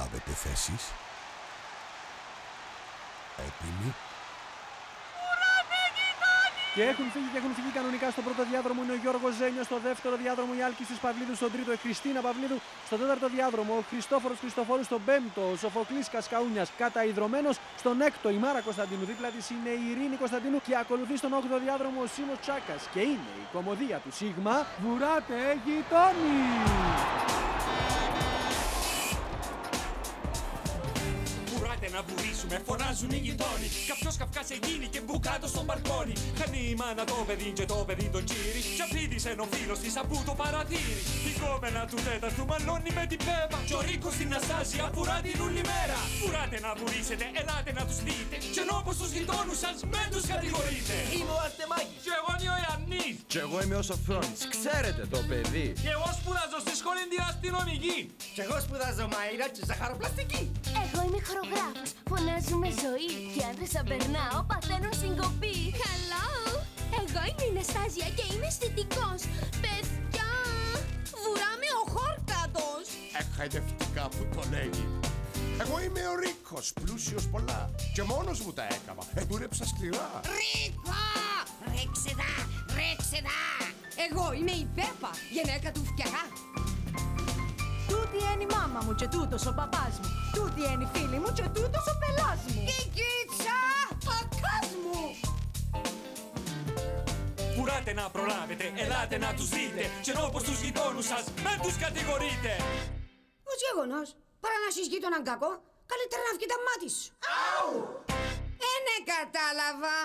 λάβετε θέσεις. Έτοιμοι. Και έχουν φύγει και έχουν φύγει κανονικά στο πρώτο διάδρομο είναι ο Γιώργος Ζένιος. Στο δεύτερο διάδρομο η Άλκης της Παυλίδου. Στον τρίτο η Χριστίνα Παυλίδου. Στο τέταρτο διάδρομο ο Χριστόφορος Χριστοφόρου. Στον πέμπτο ο Σοφοκλής Κασκαούνιας καταϊδρωμένο. Στον έκτο η Μάρα Κωνσταντίνου. Δίπλα της είναι η Ειρήνη Κωνσταντίνου. Και ακολουθεί στον όγδοο διάδρομο ο Σίμος Τσάκας. Και είναι η κομμωδία του Σίγμα. Βουράτε γειτόνι! Να βουρήσουμε, φωνάζουν οι γειτόνι. Κάποιος καυκάς γίνει και μπουκάτο στο μπαλκόνι. Χανεί η μάνα το παιδί και το παιδί τον κύρι. Κι αφήδισε ο φίλος της από το παρατήρι. Η κόμενα του τέταρτου μαλώνει με την πέπα. Κι ο Ρίκος στην Αστάζια βουρά την όλη μέρα. Βουράτε να βουρήσετε, ελάτε να τους δείτε. Και ενώ όπως τους γειτόνους σας με τους κατηγορείτε. Είμαι ο Αρτεμάκης. Κι εγώ είμαι ο Ιαννή. Κι εγώ είμαι ο Σοφρόνης. Ξέρετε το παιδί. Κι εγώ σπουδάζω στη σχολή την αστυνομική. Κι εγώ σπουδάζω μαΐρα και ζαχαροπλαστική. Εγώ είμαι χορογράφος, φωνάζουμε ζωή Και αν δεν σαν περνάω, παθαίνουν συγκοπή Hello! Εγώ είμαι η Ναστάζια και είμαι αισθητικός Παιδιά, βουράμε ο χόρκατος Εχαϊδευτικά που το λέγει. Εγώ είμαι ο Ρίκος, πλούσιος πολλά. Και μόνος μου τα έκανα. Εδούρεψα σκληρά. Ρίκο! Ρίξε δα! Ρίξε δα! Εγώ είμαι η Πέπα, γυναίκα του φτιαγά. Τούτη είναι η μάμα μου και τούτος ο παπάς μου. Τούτη είναι η φίλη μου και τούτος ο πελάς μου. Κικίτσα! Ακάς μου! Βουράτε να προλάβετε, ελάτε να τους δείτε. Και ενώ όπω τους γειτόνους σας με τους κατηγορείτε. Ο γεγονός, παρά να συζητεί τον αγκακό, καλύτερα να βγει τα μάτι σου. Αου! Ε, ναι, κατάλαβα.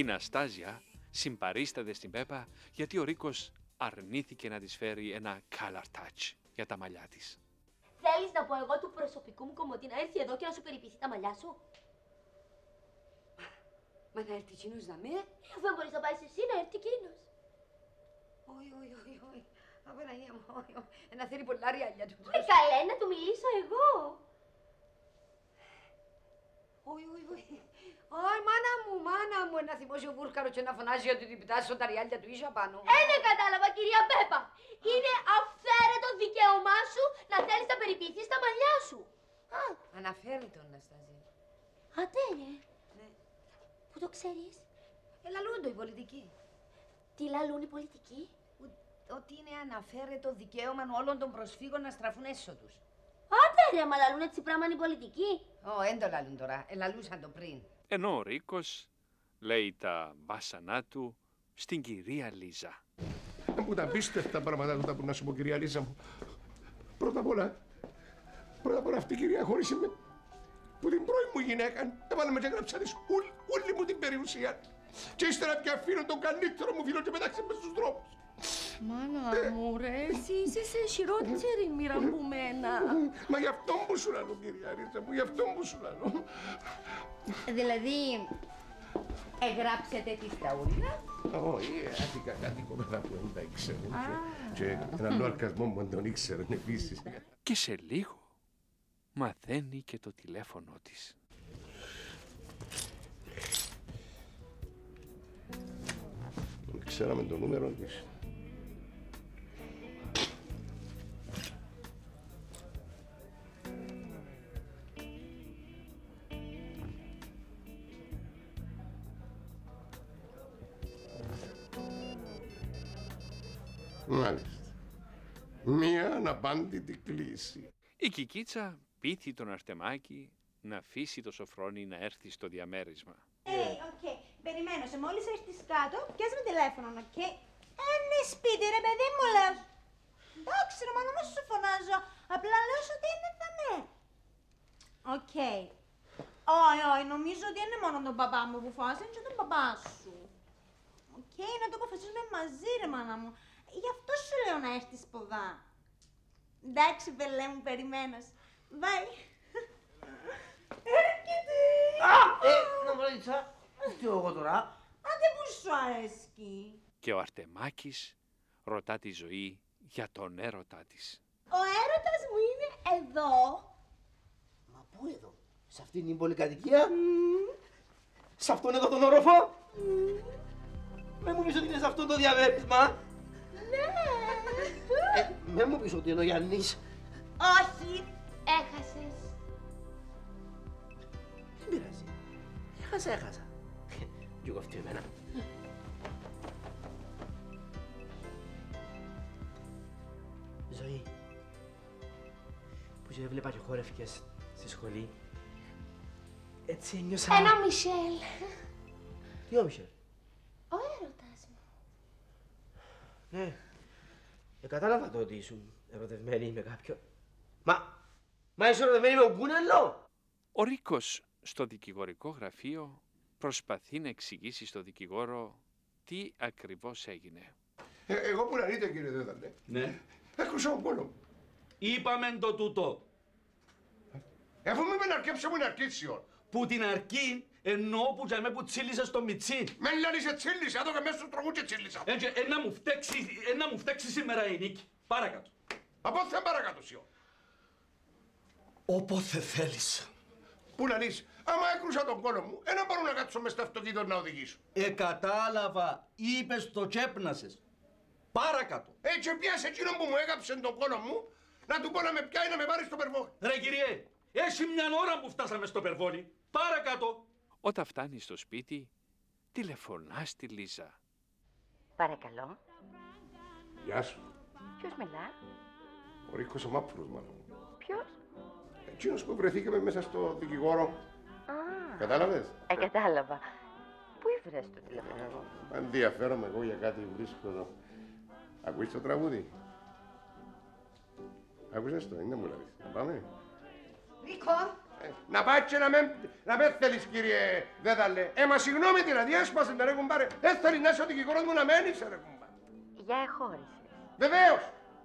Η Ναστάζια συμπαρίσταται στην Πέπα γιατί ο Ρίκος αρνήθηκε να της φέρει ένα color touch για τα μαλλιά της. Θέλεις να πω εγώ του προσωπικού μου κομμωτή να έρθει εδώ και να σου περιποιηθεί τα μαλλιά σου; Μα να έρθει εκείνος να με; Αφού δεν μπορείς να πάεις εσύ να έρθει εκείνος Όχι, όχι, όχι, όχι. Απαναγία μου, όχι, όχι. Να θέλει πολλά ριάλια του. Όχι καλέ, να του μιλήσω εγώ Όχι, όχι, όχι. Όχι, μάνα μου, μάνα μου, να θυμώσει ο βούρκαρο και να φωνάζει ότι την πιτάσω τα ριάλια του ίσια πάνω. Ε, ναι, κατάλαβα, κυρία Πέπα. Είναι αυθαίρετο δικαίωμά σου να θέλεις να περιποιηθείς τα μαλλιά σου. Α, Αναφέρει τον Αναστασία. αντε, ναι. Ναι. Πού το ξέρεις; Έλα λούντο η πολιτική. Τι λαλούν οι πολιτικοί; Ο- Ότι είναι αναφέρετο δικαίωμα όλων των προσφύγων να στραφούν έσω τους. Άντε ρε, μα λαλούν έτσι πράγμα οι πολιτικοί. Ω, δεν το λαλούν τώρα. Ελαλούσαν το πριν. Ενώ ο Ρίκος λέει τα βάσανά του στην κυρία Λίζα. Μου τα απίστευτα πράγματα τούτα που να σου πω, κυρία Λίζα μου. Πρώτα απ' όλα, πρώτα απ' όλα αυτή η κυρία χωρίς με που την πρώην μου γυναίκα έβαλε με και έγραψα της όλη, όλη μου την περιουσία. Και ύστερα πια αφήνω τον καλύτερο μου φίλο και πετάξε μες στους δρόμους. Μάνα μου ρε, εσύ είσαι σε χειρότερη μοίρα από μένα. Μα γι' αυτό μου σου λαλώ, κυρία Λίζα μου, γι' αυτό μου σου λαλώ. Δηλαδή, εγράψετε τη σταούλα; Όχι, άδικα κάτι κομμένα που δεν τα ήξερε. Και έναν άλλο αρκασμό μου δεν τον ήξερε επίσης. Και σε λίγο μαθαίνει και το τηλέφωνο της. Ξέραμε το νούμερο της. Μάλιστα. Μία αναπάντητη κλίση. Η Κικίτσα πείθει τον Αρτεμάκη να αφήσει το σοφρόνι να έρθει στο διαμέρισμα. Ε, οκ. Περιμένω, σε μόλις έρθεις κάτω, πιάσε με τηλέφωνο, οκ. Είναι σπίτι ρε παιδί μου, λέω. Εντάξει ρε μάνα, μόσο σου φωνάζω. Απλά λέω σου ότι είναι θα με. Οκ. Όχι, όχι, νομίζω ότι είναι μόνο τον παπά μου που φωνάζει, είναι και τον παπά σου. Οκ, να το αποφασίσουμε μαζί ρε μάνα μου. Γι' αυτό σου λέω να έρθεις ποδά. Εντάξει, μπελέ μου, περιμένω σε. Bye. Έρχεται. Ε, να βρω τι εγώ τώρα; Άντε που σου αρέσκει. Και ο Αρτεμάκης ρωτά τη ζωή για τον έρωτά της. Ο έρωτας μου είναι εδώ. Μα πού εδώ, σε αυτήν την πολυκατοικία; Σε αυτόν εδώ τον όροφο; Με μου πεις ότι είναι σε αυτό το διαμέρισμα. Ναι. Ε, Με μου πεις ότι είναι ο Γιάννης. Όχι, έχασες. Δεν πειράζει. Έχασα, έχασα. Κι εγώ αυτή εμένα. Ζωή. Που σε έβλεπα και χόρευκες στη σχολή. Έτσι ένιωσα... Ένα Μισελ. Τι ο Μισελ; Ο έρωτας μου. Ναι. Ε, κατάλαβα το ότι ήσουν ερωτευμένη με κάποιον. Μα, μα είσαι ερωτευμένη με τον Κούνελο. Ο Ρίκος στο δικηγορικό γραφείο προσπαθεί να εξηγήσει στο δικηγόρο τι ακριβώς έγινε. Ε, εγώ που να δείτε κύριε Δέδαλε, Ναι. έκρουσα τον κόλο μου. Είπαμε το τούτο. Ε, Αφού μην με αρκέψε μου είναι αρκίτσιο. Που την αρκή εννοώ που για με που τσίλησες στο μιτσί. Με λένε σε τσίλισα, εδώ και μέσα στο τρογού και τσίλισα. Έτσι, ένα μου φταίξει, ένα μου φταίξει σήμερα η νίκη. Παρακάτω. Από ό,τι θα παρακάτω σιώ. Όποτε θέλεις. Πού να λύσει. Άμα έκρουσα τον κόλο μου, δεν μπορώ να κάτσω μες στο αυτοκίνητο να οδηγήσω. Ε, κατάλαβα. Είπες το τσέπνασες. Παρακάτω. Έτσι πιάσε εκείνον που μου έγαψε τον κόλο μου, να του πω να με πιάει να με πάρει στο περβό. Ρε κυριέ, έχει μια ώρα που φτάσαμε στο περβόλι. Παρακάτω. Όταν φτάνεις στο σπίτι, τηλεφωνάς στη Λίζα. Παρακαλώ. Γεια σου. Ποιος μιλά; Ο Ρίκος ο Μάπφρος, μάνα μου. Ποιος; Εκείνος που βρεθήκαμε μέσα στο δικηγόρο. Α, Κατάλαβες; ε, κατάλαβα. Πού ήβρες το τηλέφωνο; Ενδιαφέρομαι εγώ για κάτι που βρίσκω εδώ. Ακούεις το τραγούδι; Άκουσες το, είναι μου λέει. Να πάμε. Ρίκο, Ε, να πάει και να με, να με θέλεις κύριε Δέδαλε. Ε, μα συγγνώμη δηλαδή έσπασε να ρε κουμπάρε. Δεν θέλεις να είσαι ο δικηγόρος μου να μένεις ρε κουμπάρε. Για εχώρησες. Βεβαίως,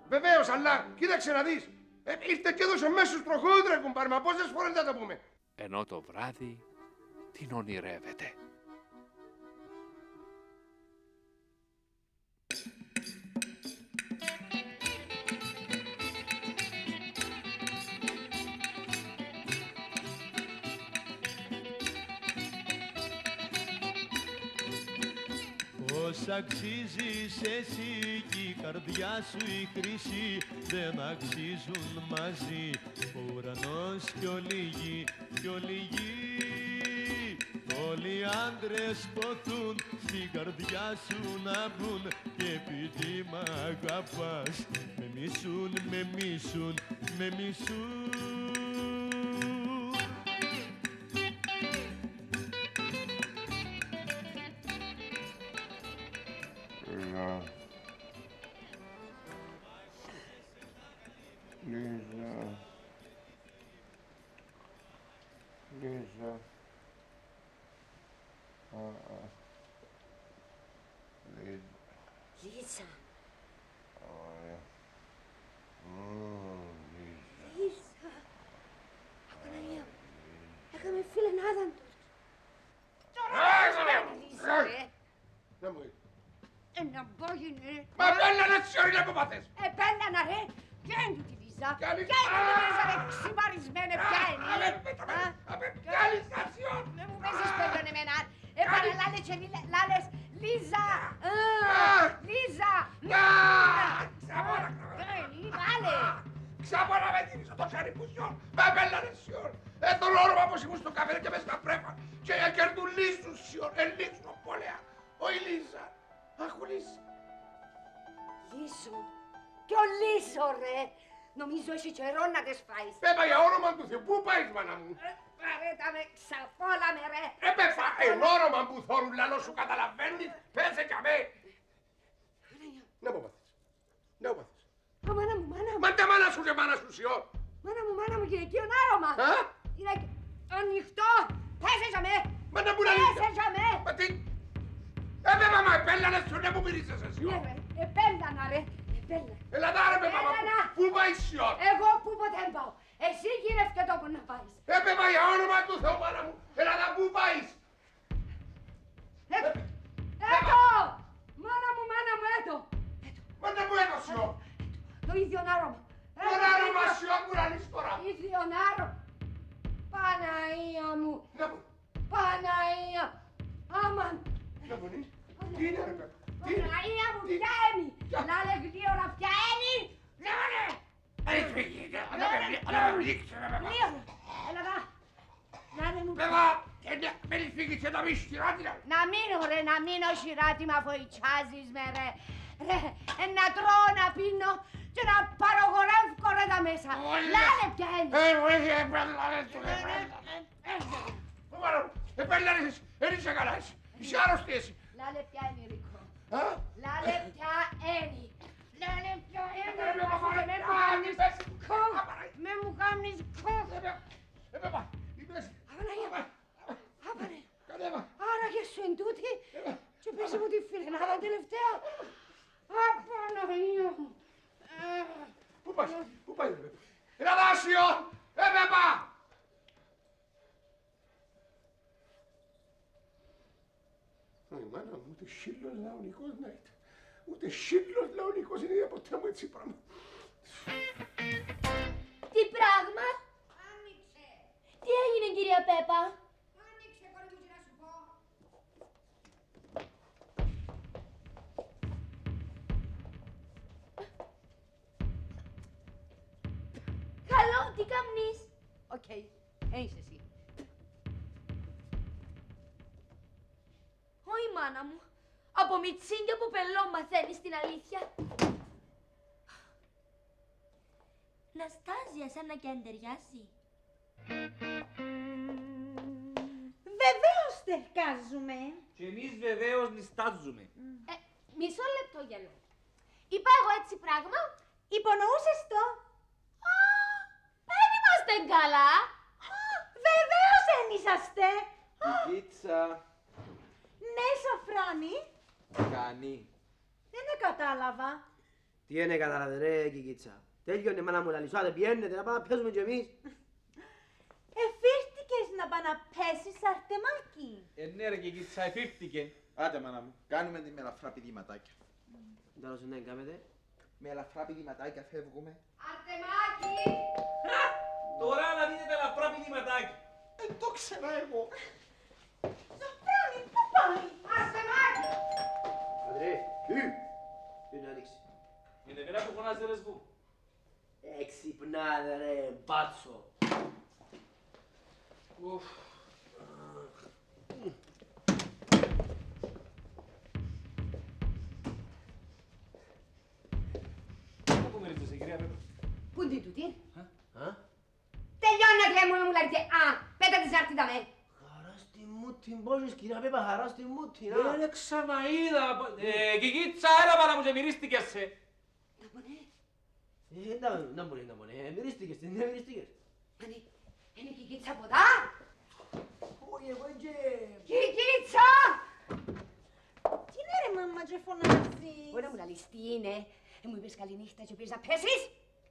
βεβαίως, αλλά κοίταξε να δεις. Ε, ήρθε και έδωσε μέσα στους τροχούς ρε κουμπάρε. Μα πόσες φορές θα το πούμε. Ενώ το βράδυ την ονειρεύεται. Αξίζεις εσύ και η καρδιά σου η χρυσή δεν αξίζουν μαζί. Ο ουρανός και όλη η γη και όλη η γη Όλοι οι άντρες ποθούν στην καρδιά σου να μπουν και επειδή μ' αγαπάς με μισούν, με μισούν, με μισούν Επαναλάλε και λίλε- λάλες Λίζα. Α, Λίζα. Να! Ξαμόνα, Ποια είναι, βάλε. Ξαμόνα με τίνησα το χέρι που σιόν. Με πέλανε σιόν. Ε, τον όρομα πως ήμουν στο καφέ και μες στα πρέφα. Και για κέρδου λύσου σιόν. Ε, λύσου πόλεα. Όχι Λίζα. Αχ, Λίζα. Λύσου. Κι ο Λύσο ρε. Νομίζω έχει καιρό να τες φάεις. Πέπα για όνομα του Θεού. Πού πάεις μάνα μου; Ε, Παρέτα με, ξαφόλαμε ρε. Ε, πέπα, εν όνομα που θόρουν λαλό σου καταλαβαίνεις; Πέσε κι αμέ. Να μου πάθεις. Να μου πάθεις. Α, μάνα μου, μάνα μου. Μα τα μάνα σου και μάνα σου σιόν. Μάνα μου, μάνα μου, γυναικείο άρωμα. Α; Γυναικείο. Ανοιχτό. Πέσε για με. Μα να μου να Πέσε για με. Μα τι; Ε, πέπα, μα επέλανε σου ναι που μυρίζεσαι Ναι σιόν. ρε, επέλανα ρε. Επέλανα. Έλα δά ρε πέπα, μα Έλα. πού πάει σιόν. Εγώ που ποτέ δεν πάω. Εσύ γύρευκε το που να πάεις. Ε, πέπα, για όνομα του Θεού μάνα μου. Έλα δά πού πάεις; Ε, Έτω. Μάνα μου, μάνα μου, έτω. Μα δεν μου έδωσε σιόν. Το ίδιο άρωμα. Τον άρωμα σιόν που να λύσεις τώρα. Ίδιο άρωμα. Παναία μου. Να μου. Παναία. Άμαν. Να μου νεις. Τι είναι ρε πέπα. Τι είναι. Παναία μου, Τι- ποια είναι. Ποια- Λάλε γλύωρα, ποια είναι. Λάλε Έτσι φύγετε, να με- να με ρίξει, να με πα. Λίγο. Έλα εδώ. Να δεν μου Πέβα, ε, ναι, με φύγεις να μην στηράτηνα. Να μείνω ρε, να μείνω σειράτη μα φοητσάζεις με ρε. Ρε, ε, να τρώω, να πίνω και να παρογορεύω ρε τα μέσα. Λάλε πια είναι. Ε, μου έχει επέλαρες του, επέλαρες. Πού μάλλον, επέλαρες, δεν είσαι καλά εσύ. Είσαι άρρωστη εσύ. Λάλε πια είναι Ρίκο. Α, Λάλε πια είναι. Λάλε πια είναι. Ε, με Ρε, μαχωρέ, με α, μου κάνεις μη πες. κο. Με μου κάνεις κο. ε, πέβα, είπες. Απαναγία. Άπανε. Κατέβα. Άραγε σου εν τούτη και πες μου τη φιλενάδα τελευταία. Απαναγία μου. Πού πας, πού πάει, ρε. Ένα δάσιο, ε, πέπα. Η μάνα μου ούτε σσύλλος λαωνικός να ήταν. Ούτε σσύλλος λαωνικός δεν είδα ποτέ μου έτσι πράγμα. Τι πράγμα! Τι έγινε κυρία Πέπα! Άνοιξε κόρη μου και να σου πω. Καλό, τι κάμνεις! Οκ, είσαι εσύ. Μάνα μου. Από μιτσίν και από πελό μαθαίνεις την αλήθεια. Ναστάζια σαν να και αν ταιριάζει. Βεβαίως τερκάζουμε. Και εμείς βεβαίως νιστάζουμε. Ε, μισό λεπτό Γιάννα. Είπα εγώ έτσι πράγμα; Υπονοούσες το. Α, δεν είμαστε καλά. Βεβαίως εν είσαστε. Κίτσα, Ναι, Σαφρόνη. κάνει. Δεν κατάλαβα. Τι είναι κατάλαβε ρε Κικίτσα. Τέλειωνε μάνα μου λαλισό, δεν πιένετε να πάμε να πιέσουμε κι εμείς. Εφήρτηκες να πάει να πέσεις αρτεμάκι. Ε, ναι ρε Κίτσα, εφήρθηκε. Άντε μάνα μου, κάνουμε τη με ελαφρά πηδηματάκια. Τέλος ναι, κάμετε. Με ελαφρά πηδηματάκια φεύγουμε. Αρτεμάκι! Τώρα να δείτε τα ελαφρά πηδηματάκια. Δεν το ξέρα εγώ. Σαφρόνη, πού πάει. Αρτεμάκι! Αντρέ, τι. Τι να ανοίξει. Είναι μέρα που φωνάζει ρε σβού. Εξυπνάτε ρε μπάτσο. Πού μυρίζεσαι κυρία Πέπα; Πού είναι τούτη. Α, Τελειώνετε μου, μου λέτε. Α, πέτα της αρτίδα με. χαρά στη μούτη, μπόζεις κυρία Πέπα, χαρά στη μούτη, να. Δεν ξαναείδα. Ε, Κικίτσα, έλα πάρα μου και μυρίστηκες σε. Ε, να, να μπορεί, να μπορεί, ε, μυρίστηκες, τι ναι, μυρίστηκες. Μανί, είναι κικίτσα από δά. Όχι, εγώ και... Κικίτσα! Τι είναι ρε μάμα και φωνάζεις; Μπορεί να μου λαλείς τι είναι. Ε, μου είπες καλή νύχτα και πήρες να πέσεις.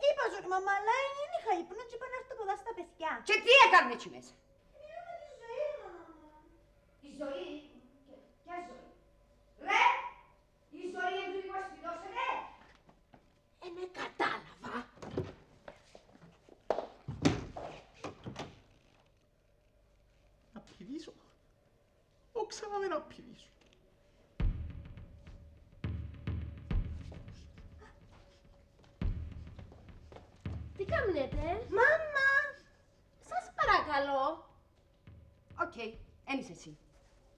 Είπα σου ρε μαμά, αλλά δεν είχα ύπνο και είπα να έρθω ποδά στα παιδιά. Και τι έκανες έτσι μέσα; Μιλάμε τη ζωή, μάμα μου. Η ζωή. Ποια- Ποια ζωή. Ρε! Η ζωή είναι του λίγο σπιτός, ρε! Ε, με κατάλαβα. Να πηδήσω. Ω ξανά με να πηδήσω. Τι κάνετε, Μάμα! σας παρακαλώ. Οκ, εν είσαι εσύ.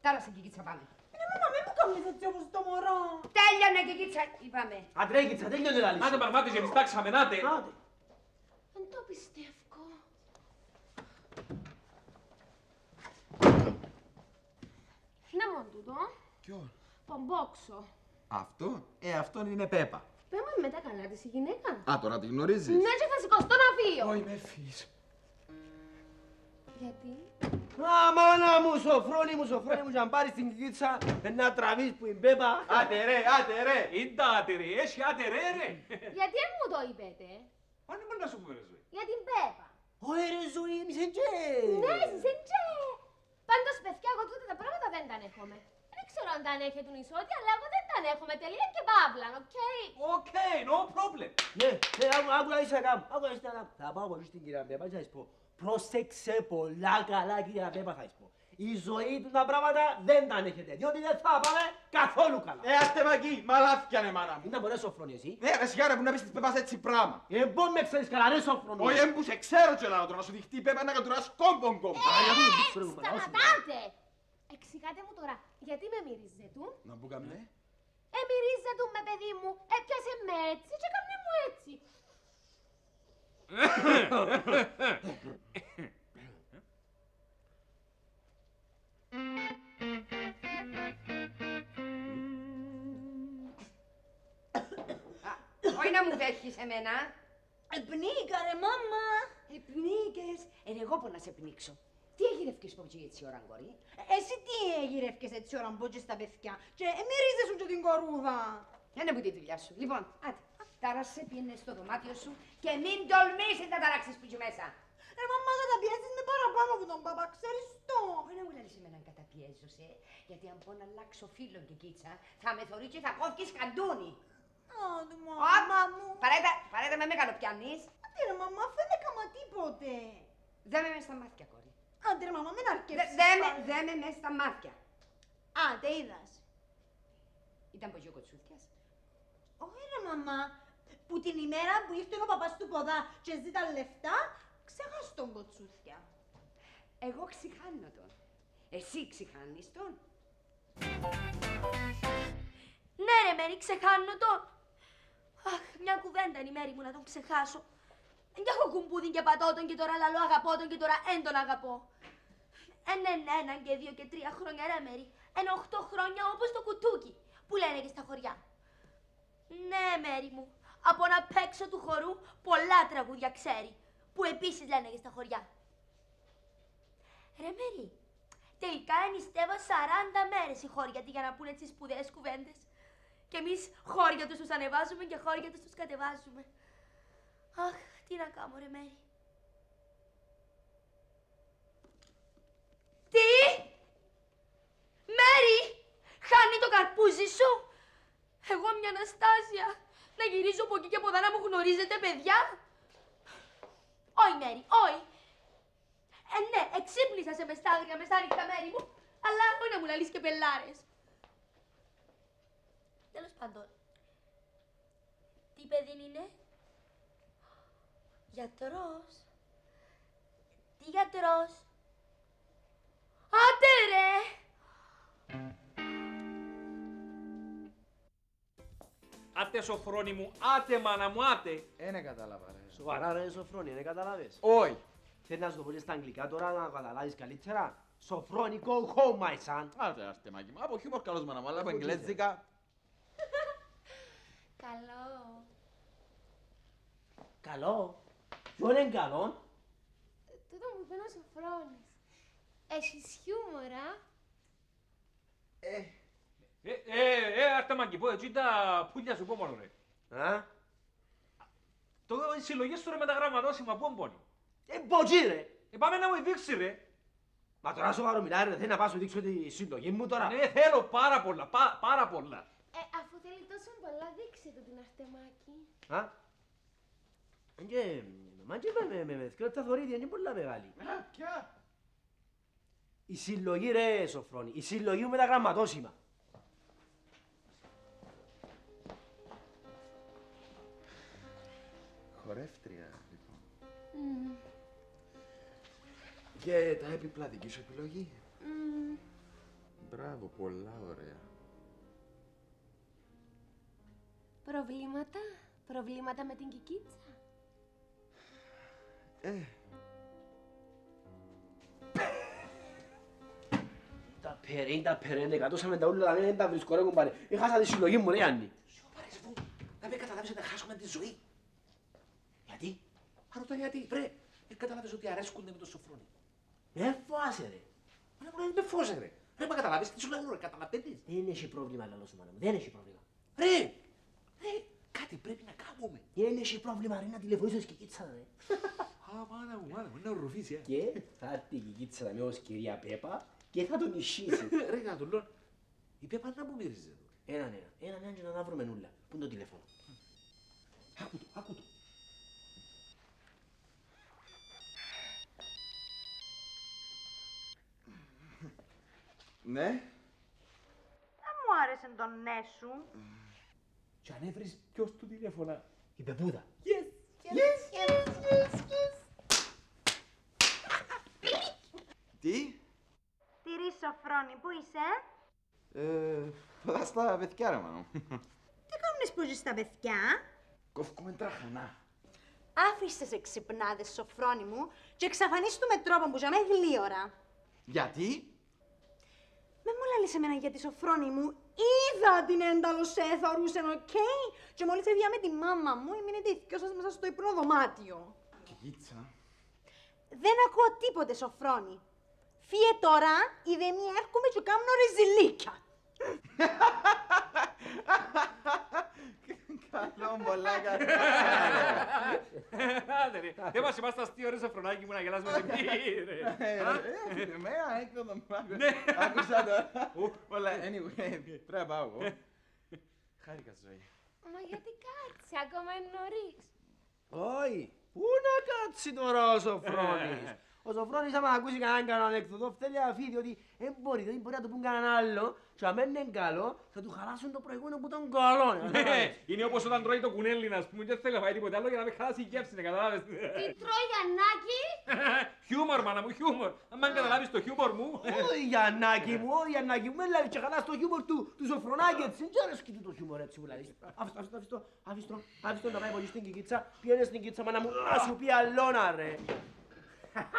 Τώρα στην κικίτσα πάμε. Ρε μάμα, μην μου κάνεις έτσι όπως το μωρό. Τέλειωνε κικίτσα, είπαμε. Αντρέ, Κιτσα, τέλειωνε λαλισό. Άντε παρμάτες και μιστάξαμε, νάτε. Άντε. Δεν το πιστεύω. Είναι μόνο τούτο. Ποιον. Πομπόξο. Αυτό, ε, αυτόν είναι Πέπα. Πέμε μετά καλά της η γυναίκα. Α, τώρα τη γνωρίζεις. Ναι, και θα σηκωστώ να φύγω. Όχι, με φύγεις. Γιατί. Α, μάνα μου, σοφρόνι μου, σοφρόνι μου, και αν πάρεις την Κικίτσα, ε, να τραβείς που είναι Πέπα. Άντε ρε, άντε ρε. Ήντα άτε ρε, έχει άτε ρε ρε. Γιατί δεν μου το είπετε. Πάνε μόνο να σου πούμε ρε ζωή. Για την Πέπα. Ωε ρε ζωή, εμείς εντζέ. Ναι, εσείς εντζέ. Πάντως, παιδιά, εγώ τούτα τα πράγματα δεν τα ανέχομαι. Δεν ξέρω αν τα ανέχετε τον Ισότη, αλλά εγώ δεν τα ανέχομαι τελεία και παύλαν, OK. OK, no problem. Ναι, ναι, άκου, άκου να είσαι να κάνω, άκου να είσαι να κάνω. Θα πάω εγώ στην κυρία Πέπα και θα της πω, πρόσεξε πολλά καλά κυρία Πέπα θα της πω. Η Ζωή τούτα τα πράγματα δεν τα ανέχεται, διότι δεν θα πάμε καθόλου καλά. Ε, άστε μακί, μαλάφκια ναι μάνα μου. Είναι μπορείς Σοφρόνη εσύ. Ναι ρε σιγά ρε που να πεις της Πέπας έτσι πράγμα. Ε, μπορεί με ξέρεις καλά ρε Σοφρόνη. Όχι έμπου σε ξέρω και να το να σου δειχτεί η Πέπα να κατουράς κόμπον κόμπον. Σταματάτε! Εξηγάτε μου τώρα, γιατί με μυρίζετε Να που καμνέ. Ε, μυρίζετε με παιδί μου, έπιασε με έτσι και κάμνε μου έτσι. Όχι να μου δέχεις εμένα. Πνίκα ρε μάμα. Επνίκες. Ε, εγώ που να σε πνίξω. Τι έγιρευκες πω έτσι ώρα, κορί. Εσύ τι έγιρευκες έτσι ώρα μπότζε στα παιδιά; Και μυρίζε σου και την κορούδα. Είναι που τη δουλειά σου. Λοιπόν, άντε. Τώρα σε πιένες στο δωμάτιο σου και μην τολμήσεις να ταράξεις που μέσα. Ρε μαμά καταπιέζεις με παραπάνω από τον παπά, ξέρεις το. Όχι να μου λες εμένα να καταπιέζωσαι, γιατί αν πω να αλλάξω φίλο και κίτσα, θα με θωρεί και θα κόφκεις καντούνι. Άντε Οπ, μαμά μου. Παρέτα, παρέτα με με καλοπιάνεις. Άντε ρε μαμά, αφού δεν έκανα τίποτε. Δεν με μες στα μάτια, κορί. Άντε ρε μαμά, μην Δε- αρκεύσεις. Δε με, δε με μες στα μάτια. Άντε είδας. Ήταν πως ο κοτσούθιας. Όχι ρε μαμά, που την ημέρα που ήρθε ο παπάς του ποδά και ζήτα λεφτά, ξέχασε τον κοτσούθια. Εγώ ξηχάνω τον. Εσύ ξηχάνεις τον. Ναι ρε Μέρη, ξεχάνω τον. Αχ, μια κουβέντα είναι η Μέρη μου να τον ξεχάσω. Δεν έχω κουμπούδι και πατώ τον και τώρα λαλό αγαπώ τον και τώρα εν τον αγαπώ. Εν εν ένα και δύο και τρία χρόνια ρε Μέρη. Εν οχτώ χρόνια όπως το κουτούκι που λένε και στα χωριά. Ναι Μέρη μου, από να παίξω του χορού πολλά τραγούδια ξέρει. Που επίσης λένε και στα χωριά. Ρε Μέρη, τελικά ενιστεύω 40 μέρες οι χώρια για να πούνε τις σπουδαίες κουβέντες. Και εμείς χώρια τους τους ανεβάζουμε και χώρια τους τους κατεβάζουμε. Αχ, τι να κάνω ρε Μέρη. Τι! Μέρη! Χάνει το καρπούζι σου! Εγώ μια Αναστάσια. Να γυρίζω από εκεί και από εδώ να μου γνωρίζετε παιδιά. Όχι Μέρη, όχι. Ε, ναι, εξύπνησα σε μεστάδρια, με στα νύχτα μέρη μου, αλλά όχι να μου λαλείς και πελάρες. Τέλος πάντων, τι παιδί είναι; Γιατρός. Τι γιατρός; Άντε ρε! Άτε σοφρόνι μου, άτε μάνα μου, άτε. Ε, ναι κατάλαβα ρε. Σοβαρά ρε Σοφρόνη, δεν καταλάβες. Όχι. Θέλει να σου το πω και στα αγγλικά τώρα να καταλάβεις καλύτερα. Σοφρόνη, go home my son. Άτε άστε μάκι μου. Από χιούμορ καλός μάνα μου, αλλά από εγγλέζικα. Καλό. Καλό. Ποιο είναι καλό. Τούτο μου είπε ο Σοφρόνης. Έχεις χιούμορα; Ε, ε, ε, άρτε μαγκη, πω, έτσι τα πουλιά σου, πω μόνο ρε. Α, Το οι συλλογές σου ρε με τα γραμματόσημα, πού μπώνει. ε, μποτζί ρε. Ε, πάμε να μου δείξει ρε. Μα τώρα σοβαρό μιλάει ρε, θέλει να πάω σου δείξω τη συλλογή μου τώρα. Ναι, θέλω πάρα πολλά, πά- πάρα πολλά. Ε, αφού θέλει τόσο πολλά, δείξε του την Αρτεμάκη. Α, Αν και, μα και με, με, με, με δυο τα θωρίδια είναι πολλά μεγάλη. Α, ποια; Η συλλογή ρε Σοφρόνη, η συλλογή μου με τα γραμματόσημα. Χορεύτρια, λοιπόν. Και τα έπιπλα δική σου επιλογή. Μπράβο, πολλά ωραία. Προβλήματα, προβλήματα με την κικίτσα; Ε, Τα περί, τα περί, είναι κατώσαμε τα ούλα, δεν τα βρίσκω ρε κουμπάρε. Έχασα τη συλλογή μου ρε Γιάννη. Πάρε μου, να με καταλάβεις να χάσουμε τη ζωή. Γιατί, Ρωτώ γιατί, βρε, δεν καταλάβεις ότι αρέσκονται με το σοφρόνι. με φοβάσαι ρε. Μα να μου με φώσε ρε. Ρε, μα καταλάβεις τι σου λέω, ρε, καταλαβαίνεις. Δεν έχει πρόβλημα λαλό σου μάνα μου, δεν έχει πρόβλημα. Ρε, ρε, κάτι πρέπει να κάνουμε. Δεν έχει πρόβλημα ρε να τηλεφωνήσω και κίτσα ρε. Α, μάνα μου, μάνα μου, είναι ορροφής, ε. Και θα έρθει η κίτσα με ως κυρία Πέπα και θα τον ισχύσει. Ρε, να του λέω, η Πέπα να μου μυρίζει εδώ. Έναν ένα, έναν ένα και να τα βρούμε νουλα. Πού είναι το τηλέφωνο. Άκου το, άκου το. Ναι. Δεν μου άρεσε το ναι σου. Και αν έβρεις ποιος του τηλέφωνα. Η πεπούδα. Yes. Yes, yes, yes, yes. Τι; Τυρί Σοφρόνη, πού είσαι; Ε, πολλά στα παιδιά ρε μάνο. Τι κάνεις που ζεις τα παιδιά; Κόφκουμε τραχανά. Άφησες σε ξυπνάδες Σοφρόνη μου και εξαφανίστου με τρόπο που ζαμε γλίωρα. Γιατί; Με μου λάλης εμένα γιατί Σοφρόνη μου είδα την ένταλο σε εθωρούσε, οκ; Και μόλις έβγαια με τη μάμα μου, έμεινε τη θκιό σας μέσα στο υπνοδωμάτιο. Κυλίτσα. Δεν ακούω τίποτε, Σοφρόνη. Φύε τώρα, ή δε μία έρχομαι και κάνω ρεζιλίκια. Καλό πολλά καλό. Άντε ρε, δεν μας είμαστε αστείο ρε Σοφρονάκη μου να γελάς με την πύρη ρε. Ε, Με έκδοτο μου άκουσα τώρα. Πολλά, anyway, πρέπει να πάω εγώ. Χάρηκα ζωή. Μα γιατί κάτσε, ακόμα είναι νωρίς. Όχι. Πού να κάτσει τώρα ο Σοφρόνης. Ο Σοφρόνης άμα ακούσει κανέναν καλό ανέκδοτο θέλει να φύγει διότι δεν μπορεί, δεν μπορεί να του πούν κανέναν άλλο και αν δεν είναι καλό θα του χαλάσουν το προηγούμενο που ήταν καλό. Ναι, Είναι όπως όταν τρώει το κουνέλι να πούμε και δεν θέλει να φάει τίποτα άλλο για να μην χάσει η γεύση, να καταλάβεις. Τι τρώει Γιαννάκη. Χιούμορ μάνα μου, χιούμορ. Αν δεν καταλάβεις το χιούμορ μου. Όχι Γιαννάκη μου, όχι Γιαννάκη μου, έλαβε και καλά στο χιούμορ του, του Σοφρονάκη έτσι, δεν αρέσκει του το χιούμορ έτσι που λαλείς. Αφήστο, αφήστο, αφήστο, αφήστο, αφήστο να πάει πολύ στην κικίτσα, πιένε στην κικίτσα μάνα μου, να σου πει αλώνα ρε. Ακόμα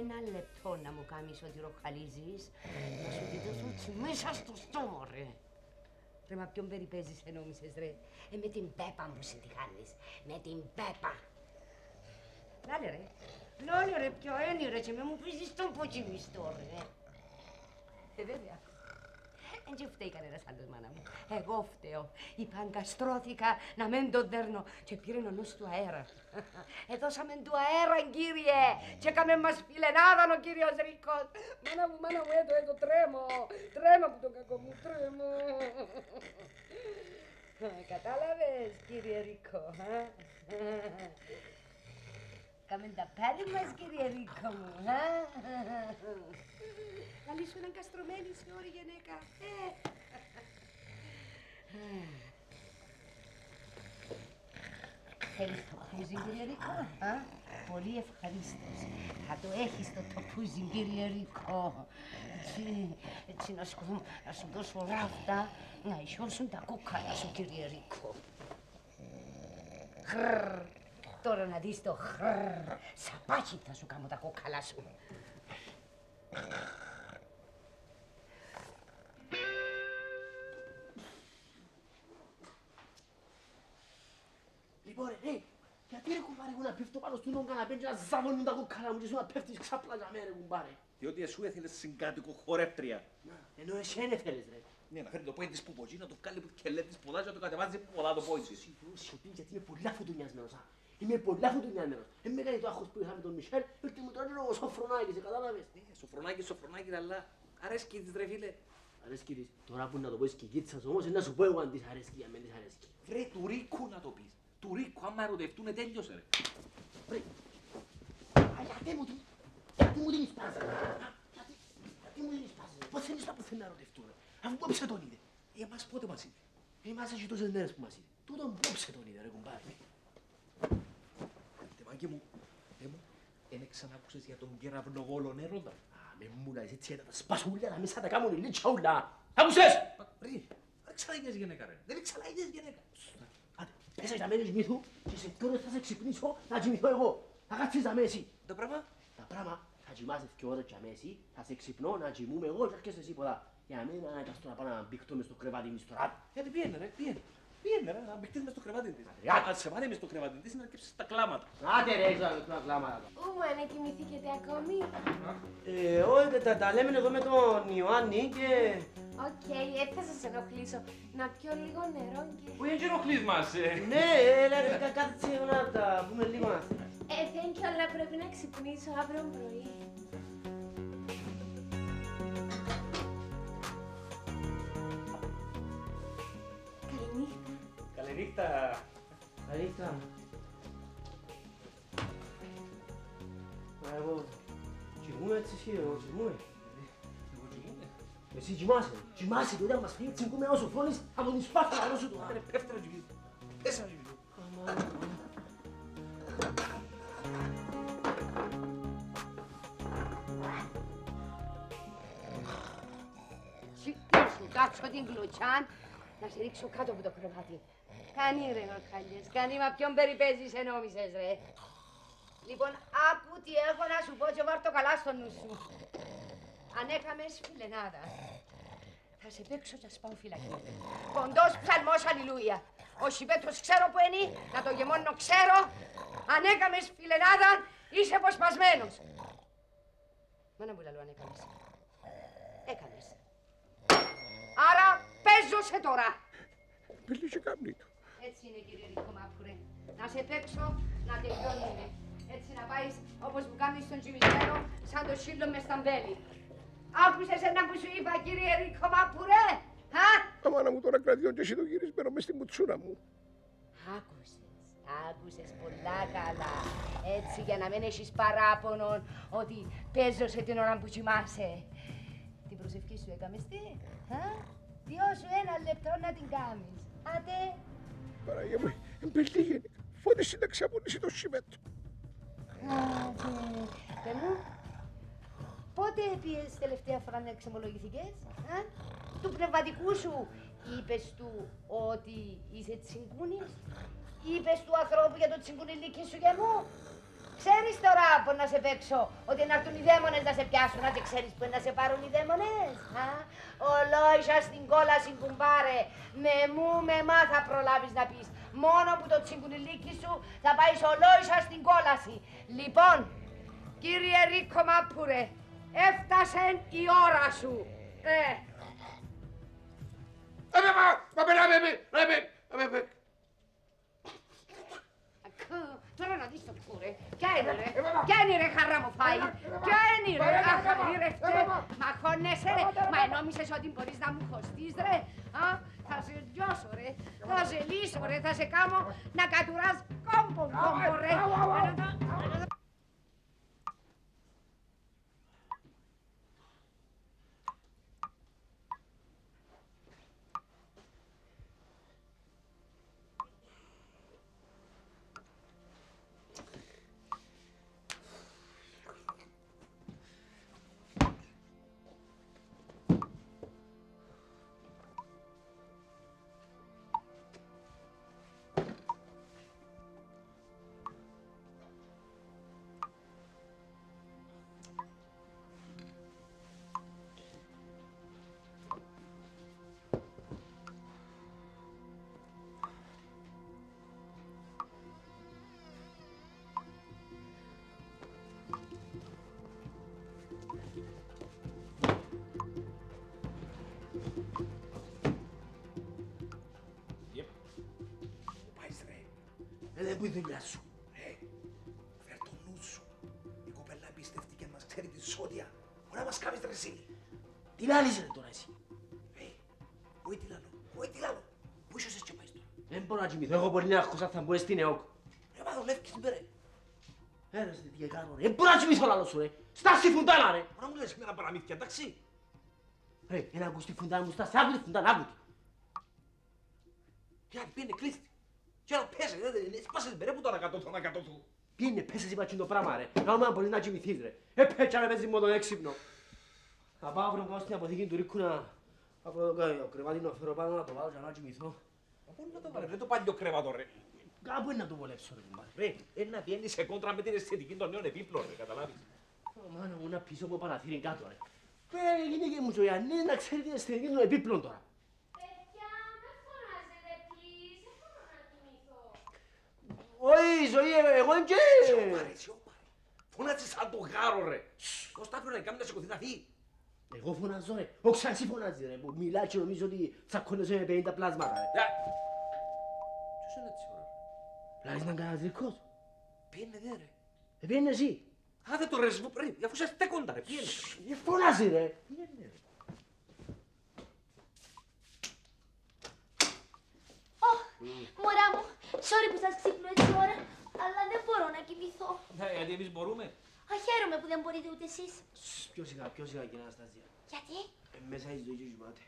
ένα λεπτό να μου κάνεις ότι ροχαλίζεις, να σου τη δώσω έτσι μέσα στο στόμα, ρε. Ρε, μα ποιον περιπέζεις ενόμισες, ρε. Ε, με την Πέπα μου συντυχάνεις. Με την Πέπα. Λάλε, ρε. Λάλε, ρε, ποιο είναι, ρε, και με μου πεις τον ποτσιμιστό, ρε. Ε, βέβαια. Δεν φταίει κανένας άλλος, μάνα μου. Εγώ φταίω. Υπαγκαστρώθηκα να μην τον δέρνω και πήρε ο νους του αέρα. Εδώσαμε του αέρα, κύριε. Και έκαμε μας φιλενάδαν ο κύριος Ρίκος. Μάνα μου, μάνα μου, έτω, έτω, τρέμω. Τρέμω από τον κακό μου, τρέμω. Α, Κατάλαβες, κύριε Ρίκο, α; Κάμε τα πάλι μας, κύριε Ρίκο μου, α; Καλή σου έναν καστρωμένη σε όρη γενέκα. Ε. Θέλεις το πούζι, κύριε Ρίκο, α; Πολύ ευχαρίστως. Θα το έχεις το το πούζι, κύριε Ρίκο. Έτσι, έτσι να σου, να σου δώσω ράφτα να ισιώσουν τα κόκκαλα σου, κύριε Ρίκο. Χρρρ. Τώρα να δεις το χρρρ. Σαπάκι θα σου κάνω τα κόκκαλα σου. Λοιπόν ρε, ρε, γιατί ρε κουμπάρε εγώ να πέφτω πάνω στον καναπέ και να ζαβώνουν τα κοκκαλά μου και σου να πέφτεις ξάπλα για μένα ρε κουμπάρε. Διότι εσύ έθελες συγκάτοικο χορεύτρια. Ενώ εσύ δεν θέλεις ρε. Ναι, να φέρει το πόδι της πουποτζή, να το βγάλει που κελέ της ποδά και να το κατεβάζει ποδά το πόδι της. Σιωπή γιατί είμαι πολλά φωτουνιασμένος. α. Είμαι πολλά φωτουνιασμένος. Δεν με κάνει το άγχος που είχαμε τον Μισελ, ήρθε μου τώρα ο Σοφρονάκης, ε, κατάλαβες; Σοφρονάκης, σοφρονάκης, αλλά αρέσκει της ρε φίλε. Αρέσκει της. Τώρα που να το πω της κικίτσας όμως, είναι να σου πω εγώ αν της αρέσκει ή αν δεν της αρέσκει. Βρε, του Ρίκου να το πεις. Του Ρίκου, άμα ερωτευτούν, τέλειωσε ρε. Α, γιατί μου την... Γιατί μου την σπάζει. ρε. Α, Γιατί, γιατί μου την σπάζει. ρε. Πώς θέλεις να πεθαίνει να ρωτευτούν. ρε. Αφού πόψε τον είδε. Ε, εμάς πότε μας είπε. Εμάς έχει τόσες μέρες που μας είδε. Τούτον πόψε τον είδε ρε κουμπάρε. Τεμάκι μου, ε μου, δεν ξανάκουσες για τον κεραυνοβόλο έρωτα. Α, με μου λες έτσι να τα σπασούλια τα μέσα τα κάμουν λίτσα ούλα. Άκουσες! Ρε, δεν ξαναείδες γυναίκα ρε. Δεν ξαναείδες γυναίκα. Άντε, πέσα να μένεις μύθου και σε δύο ώρες θα σε ξυπνήσω να κοιμηθώ εγώ. Θα κάτσεις να μέση. Το πράγμα. Τα πράγμα θα κοιμάσαι δύο ώρες για μέση, θα σε ξυπνώ να κοιμούμαι εγώ και έρχεσαι εσύ ποδά. Για να μην αναγκαστώ να πάω να μπηχτώ μες στο κρεβάτι μες τώρα. Γιατί πήγαινε ρε, πήγαινε. Πήγαινε ρε, να μπηχτείς μες στο κρεβάτι της. Άντε. Αν σε βάλει μες στο κρεβάτι της, να αρκέψεις τα κλάματα. Άντε ρε, έξω από τα κλάματα. Ούμα, να κοιμηθήκετε ακόμη. Ε, όχι, τα, τα λέμε εδώ με τον Ιωάννη και... Οκ, έτσι θα σας ενοχλήσω. Να πιω λίγο νερό και... Πού είναι και ενοχλείς μας, ε; Ναι, έλα, κα- κάτσε να τα πούμε λίγο να... Ε, thank you, αλλά πρέπει να ξυπνήσω αύριο πρωί. Καληνύχτα. Καληνύχτα. Μα εγώ κοιμούμαι έτσι εσύ, εγώ κοιμούμαι. Εσύ κοιμάσαι, κοιμάσαι και όταν μας φύγει τσιγκούμε όσο φρόνεις από την σπάθη πάνω σου του. Ρε, πέφτε να κοιμηθώ. Πες να κοιμηθώ. Σήκω σου κάτσω την κλωτσάν να σε ρίξω κάτω από το κρεβάτι. Κάνει ρε νορκαλιές, κάνει μα ποιον περιπέζεις ενόμισες ρε. Λοιπόν, άκου τι έχω να σου πω και βάρ' το καλά στο νου σου. Αν έκαμες φιλενάδας, θα σε παίξω και σπάω φυλακή. Κοντός ψαλμός αλληλούια. Ο Σιπέτος ξέρω που είναι, να το γεμώνω ξέρω. Αν έκαμες φιλενάδα, είσαι αποσπασμένος. Μάνα μου λαλού αν έκαμες. Έκαμες. Άρα παίζω σε τώρα. Πελί και κάμνη του. Έτσι είναι κύριε Ρικομάπουρε. Να σε παίξω, να τελειώνουμε. Έτσι να πάεις όπως μου κάνεις στον τσιμισμένο, σαν το σύλλο μες στα μπέλη. Άκουσες ένα που σου είπα κύριε Ρικομάπουρε, α; Αμάνα μου τώρα κρατιώ και εσύ το γυρισμένο μες στη μουτσούρα μου. Άκουσες, άκουσες πολλά καλά. Έτσι για να μην έχεις παράπονο ότι παίζω σε την ώρα που κοιμάσαι. Την προσευχή σου έκαμες τι, α; Διώσου ένα λεπτό να την κάνεις. Άντε. Παραγία μου, εμπελή γενικά. Φώτισε να ξαπονίσει το σιμέτο. Άντε. Πε μου, πότε πήγες τελευταία φορά να εξομολογηθήκες, α; Του πνευματικού σου είπες του ότι είσαι τσιγκούνης, είπες του ανθρώπου για το τσιγκουνιλίκι σου και μου. Ξέρεις τώρα που να σε παίξω, ότι να έρθουν οι δαίμονες να σε πιάσουν, να και ξέρεις που είναι να σε πάρουν οι δαίμονες. Α; Ολόισα στην κόλαση κουμπάρε, με μου με μα θα προλάβεις να πεις. Μόνο που το τσιγκουνιλίκι σου θα πάει ολόισα στην κόλαση. Λοιπόν, κύριε Ρίκο Μαπούρε, έφτασε η ώρα σου. Ε, Ακού, Τώρα να δεις το κούρε. Ποια είναι ρε, ποια είναι ρε χαρά μου φάει. Ποια είναι ρε, αχ, ρε, μα χώνεσαι ρε. Μα ενόμισες ότι μπορείς να μου χωστείς ρε. Α, θα σε διώσω ρε, θα σε λύσω ρε, θα σε κάνω να κατουράς κόμπο κόμπο ρε. Που η δουλειά σου. Φέρ το νου σου. Η κοπέλα εμπιστευτήκε μας ξέρει τη σόδια. Μπορεί να μας κάνεις ρε εσύ. Τι λάλης ρε τώρα εσύ. Όχι τι λάλλω, όχι τι λάλλω. Πού είσαι εσύ και πάεις τώρα. Δεν μπορώ να κοιμηθώ, έχω πολύ να θα μπω στην ΕΟΚ. Ρε μα δουλεύκεις μπερε. Έρες τι τι κάνω ρε, δεν μπορώ να κοιμηθώ λάλο σου ρε. Στάση φουντάνα ρε. Μπορεί να μου λες μια παραμύθια, εντάξει. Ρε, ένα ακούς τη φουντάνα μου, στάση, άκου τη φουντάνα, άκου τη. Ποια πήγαινε κλείστη. Και άλλο πέσες, δεν σπάσες μπερε που τώρα κατώθω να κατώθω. Πήγαινε, πες εσύ πατσίν το πράγμα ρε. Να μην μπορείς να κοιμηθείς ρε. Ε, πέτσα με παίζεις μου τον έξυπνο. Θα πάω αύριο να πάω στην αποθήκη του Ρίκου να... Από το κρεβάτι να φέρω πάνω να το βάλω για να κοιμηθώ. Πού να το βάλε, δεν το παλιό κρέβατο ρε. Κάπου είναι να το βολέψω ρε κουμπάρε. Ρε, είναι να βγαίνει σε κόντρα με την αισθητική των νέων επίπλων, ρε, καταλάβεις. Ω, Μάνα μου να πίσω από παραθύρι κάτω ρε. Ρε, γυναίκε μου ζωή, αν είναι να ξέρει την αισθητική των επίπλων τώρα. Όχι, ζωή, ε, εγώ είμαι και... Σιωπάρε, σιωπάρε. Φωνάζεις σαν το γάρο, ρε. Ο Σταύρο να κάνει να σηκωθεί να φύγει. Εγώ φωνάζω ρε, ο Ξάνση φωνάζει ρε, που μιλάει και νομίζω ότι τσακώνεσαι με 50 πλάσματα ρε. Για. Ποιος είναι έτσι, ρε. Λάρης να κάνεις δικός. Πήγαινε δε, ρε. Ε, πήγαινε εσύ. Α, δεν το ρες, σβου- ρε, αφού είσαι στέκοντα, ρε, πήγαινε. Ε, φωνάζει ρε. Πήγαινε ρε. Μωρά μου, sorry που σας ξύπνω έτσι ώρα, αλλά δεν μπορώ να κοιμηθώ. Ναι, γιατί εμείς μπορούμε. Α, χαίρομαι που δεν μπορείτε ούτε εσείς. Πιο σιγά, πιο σιγά, κυρία Αναστασία. Γιατί; Ε, μέσα η ζωή και κοιμάται.